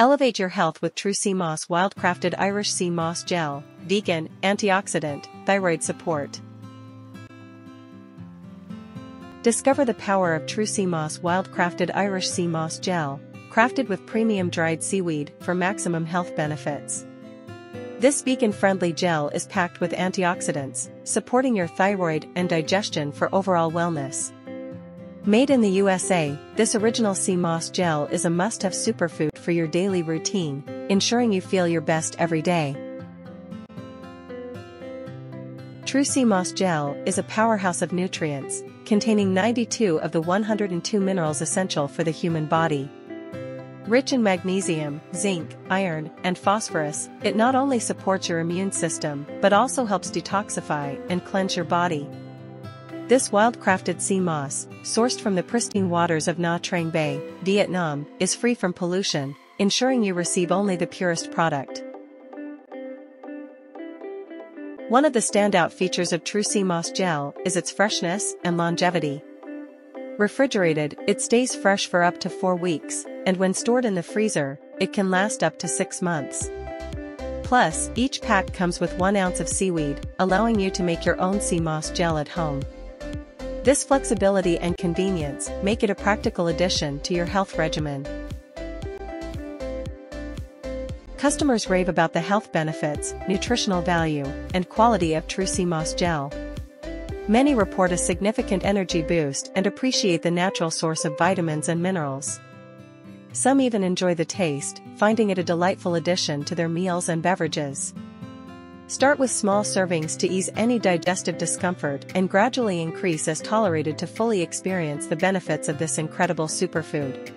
Elevate your health with True Sea Moss Wildcrafted Irish Sea Moss Gel, vegan, antioxidant, thyroid support. Discover the power of True Sea Moss Wildcrafted Irish Sea Moss Gel, crafted with premium dried seaweed for maximum health benefits. This vegan-friendly gel is packed with antioxidants, supporting your thyroid and digestion for overall wellness. Made in the USA, this original sea moss gel is a must-have superfood for your daily routine, ensuring you feel your best every day. True Sea Moss Gel is a powerhouse of nutrients, containing 92 of the 102 minerals essential for the human body. Rich in magnesium, zinc, iron, and phosphorus, it not only supports your immune system but also helps detoxify and cleanse your body. This wild-crafted sea moss, sourced from the pristine waters of Nha Trang Bay, Vietnam, is free from pollution, ensuring you receive only the purest product. One of the standout features of True Sea Moss Gel is its freshness and longevity. Refrigerated, it stays fresh for up to 4 weeks, and when stored in the freezer, it can last up to 6 months. Plus, each pack comes with 1 ounce of seaweed, allowing you to make your own sea moss gel at home. This flexibility and convenience make it a practical addition to your health regimen. Customers rave about the health benefits, nutritional value, and quality of Sea Moss Gel. Many report a significant energy boost and appreciate the natural source of vitamins and minerals. Some even enjoy the taste, finding it a delightful addition to their meals and beverages. Start with small servings to ease any digestive discomfort and gradually increase as tolerated to fully experience the benefits of this incredible superfood.